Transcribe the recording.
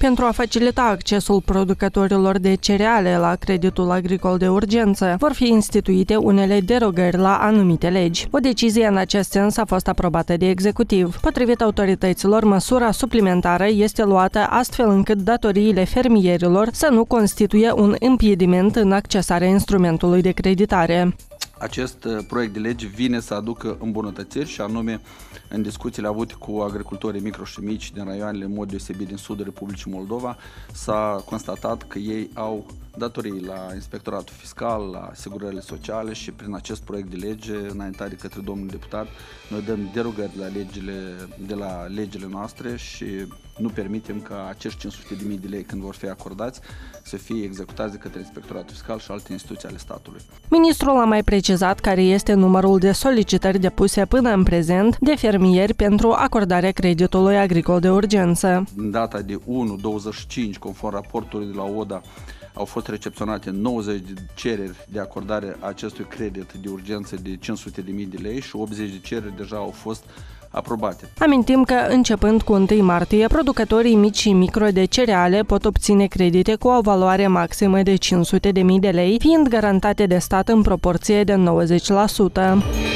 Pentru a facilita accesul producătorilor de cereale la creditul agricol de urgență, vor fi instituite unele derogări la anumite legi. O decizie în acest sens a fost aprobată de executiv. Potrivit autorităților, măsura suplimentară este luată astfel încât datoriile fermierilor să nu constituie un împiediment în accesarea instrumentului de creditare acest uh, proiect de lege vine să aducă îmbunătățiri și anume în discuțiile avute cu agricultorii micro și mici din raioanele în mod deosebit din sudul Republicii Moldova s-a constatat că ei au datorii la Inspectoratul Fiscal, la asigurările sociale și prin acest proiect de lege înaintare către domnul deputat noi dăm derogări de la legile, de la legile noastre și nu permitem ca acești 500.000 de lei când vor fi acordați să fie executați de către Inspectoratul Fiscal și alte instituții ale statului. Ministrul a mai precizat care este numărul de solicitări depuse până în prezent de fermieri pentru acordarea creditului agricol de urgență. În data de 1-25, conform raportului de la ODA, au fost recepționate 90 de cereri de acordare a acestui credit de urgență de 500.000 de lei și 80 de cereri deja au fost aprobate. Amintim că, începând cu 1 martie, producătorii mici și micro de cereale pot obține credite cu o valoare maximă de 500.000 de lei, fiind garantate de stat în proporție de 90%.